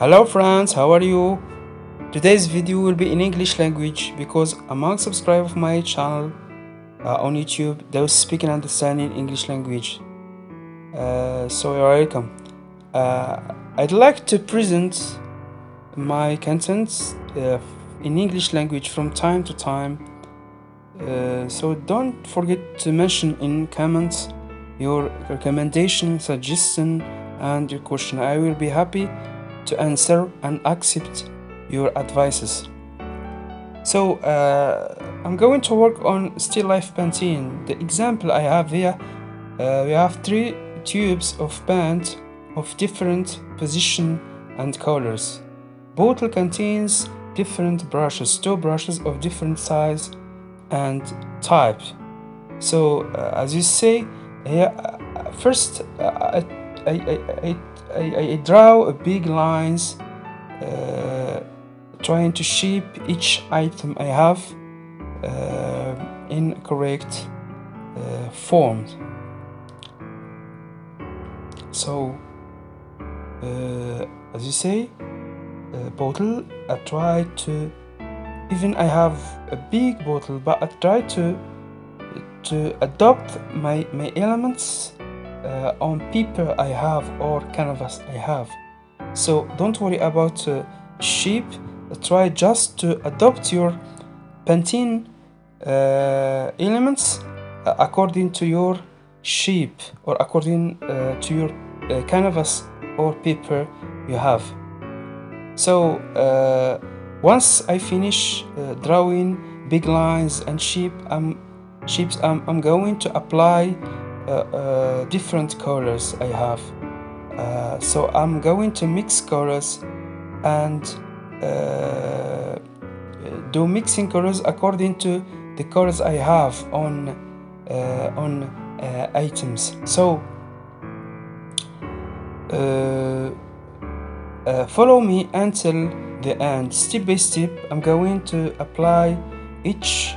Hello friends, how are you? Today's video will be in English language because among subscribers of my channel uh, on YouTube, those speak and understanding English language. Uh, so you're welcome. Uh, I'd like to present my contents uh, in English language from time to time. Uh, so don't forget to mention in comments your recommendation, suggestion, and your question. I will be happy to answer and accept your advices. So uh, I'm going to work on still life painting. The example I have here, uh, we have three tubes of paint of different position and colors. Bottle contains different brushes, two brushes of different size and type. So uh, as you say, here, uh, first uh, I, I, I, I, I draw big lines uh, trying to shape each item I have uh, in correct uh, form. So, uh, as you say, bottle, I try to, even I have a big bottle, but I try to to adopt my, my elements uh, on paper I have or canvas I have. So don't worry about uh, shape. Try just to adopt your painting uh, elements uh, according to your shape or according uh, to your uh, canvas or paper you have. So once I finish drawing big lines and shape, I'm shapes, I'm, I'm going to apply different colors I have. Uh, so I'm going to mix colors and uh, do mixing colors according to the colors I have on uh, on uh, items. So follow me until the end. Step by step, I'm going to apply each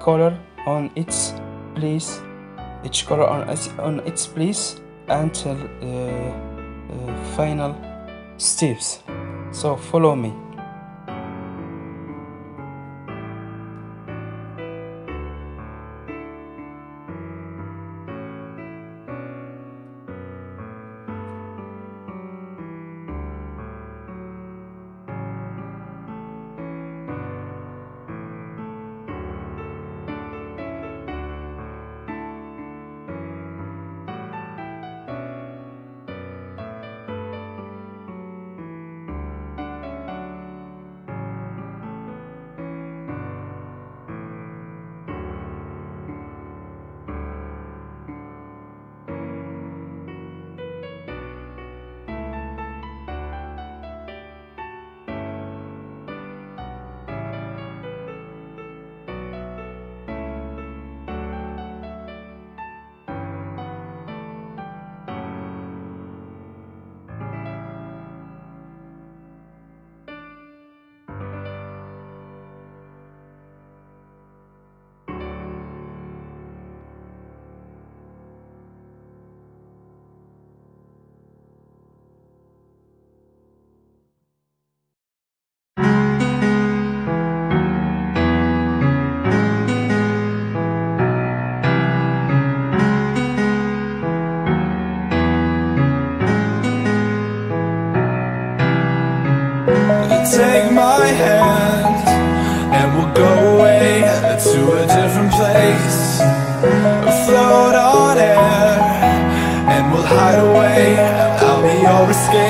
color on its place each color on its, on its place until uh, uh, final steps. So follow me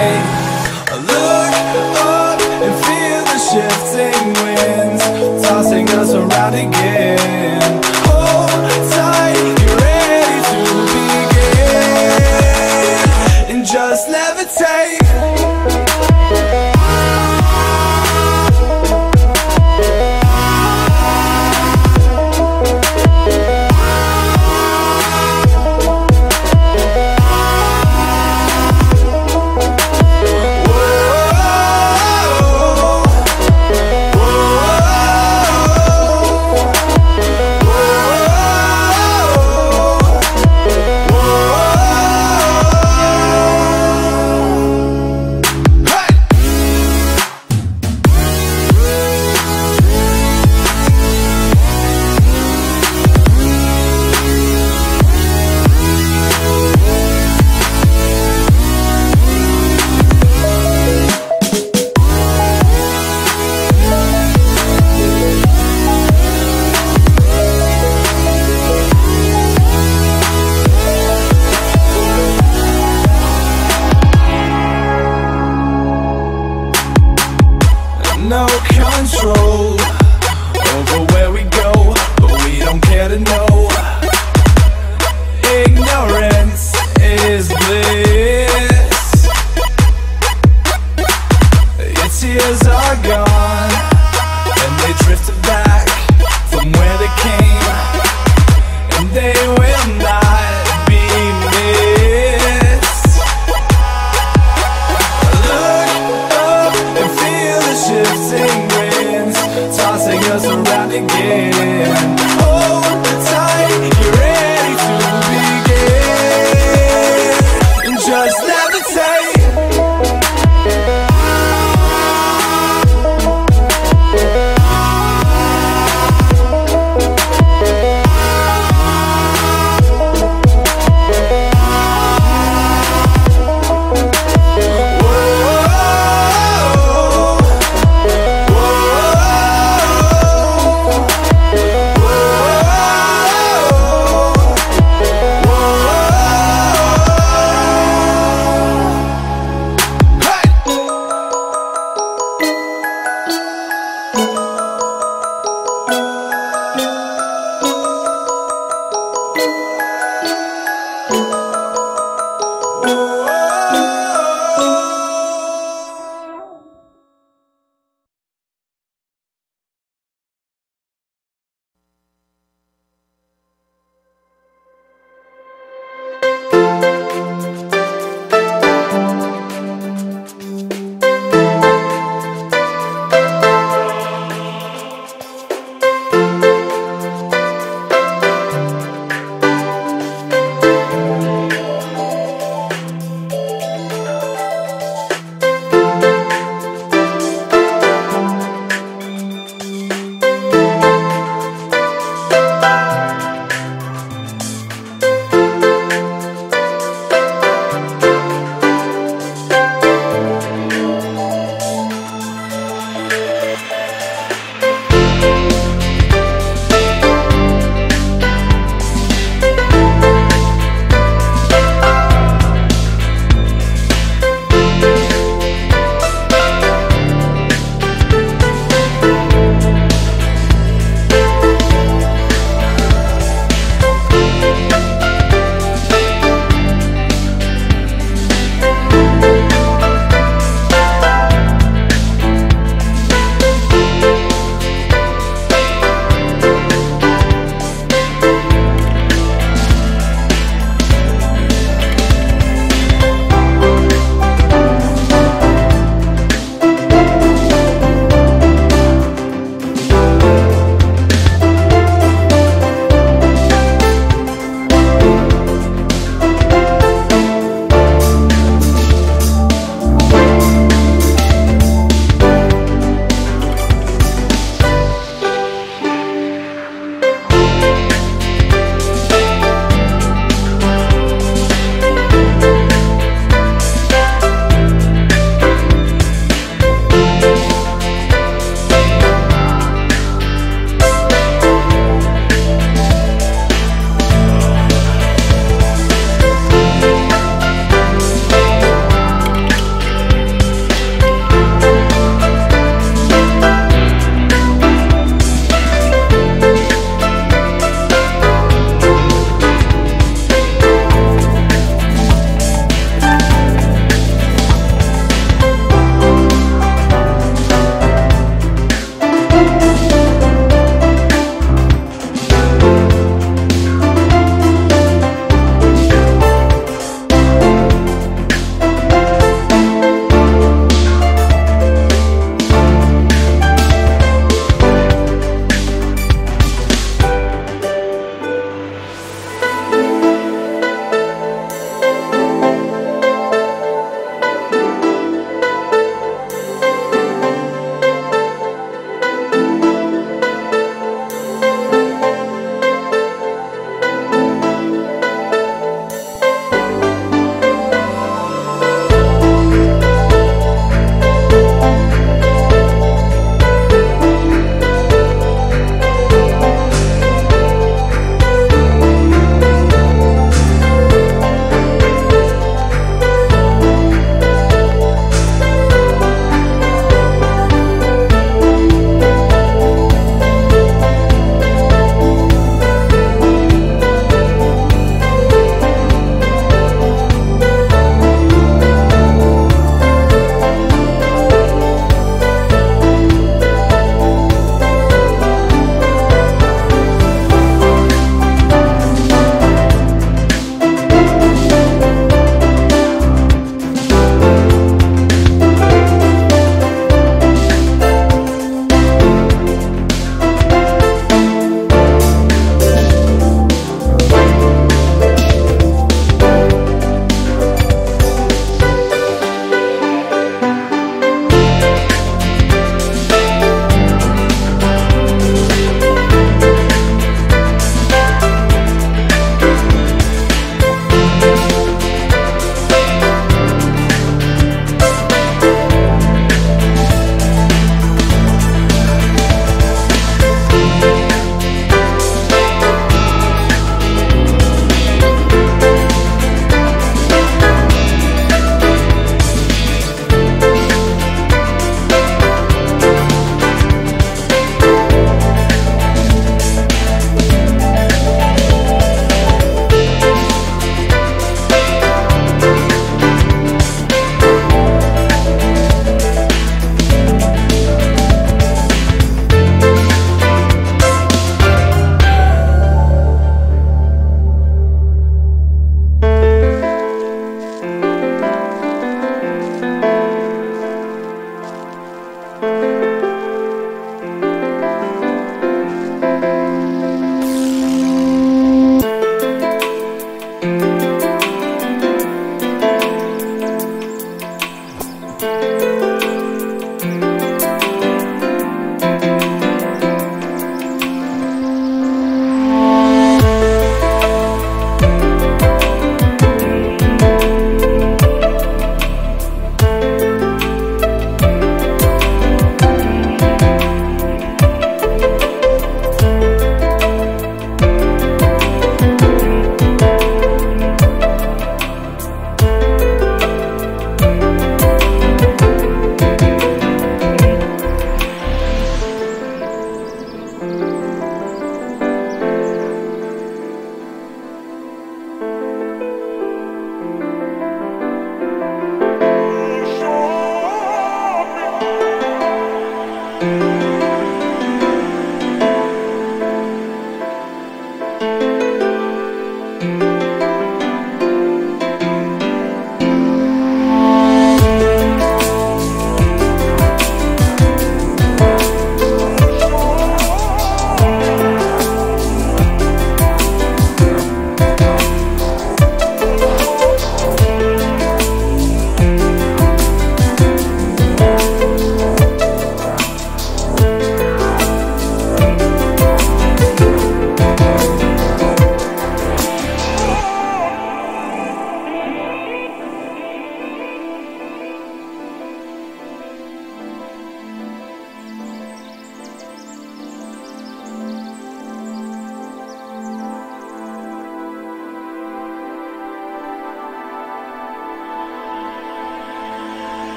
Look up and feel the shifting winds Tossing us around again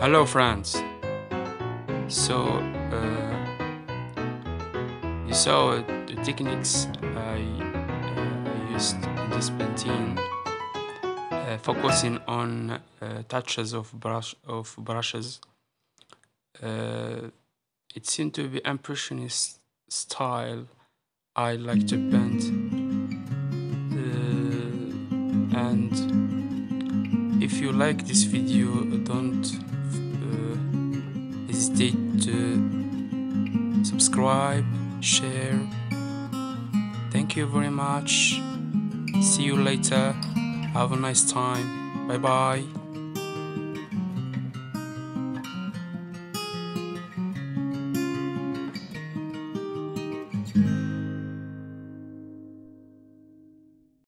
Hello friends. So uh, you saw the techniques I, uh, used in this painting, uh, focusing on uh, touches of brush of brushes. Uh, it seemed to be impressionist style I like to paint, uh, and if you like this video, don't hesitate to subscribe, share. Thank you very much. See you later. Have a nice time. Bye bye.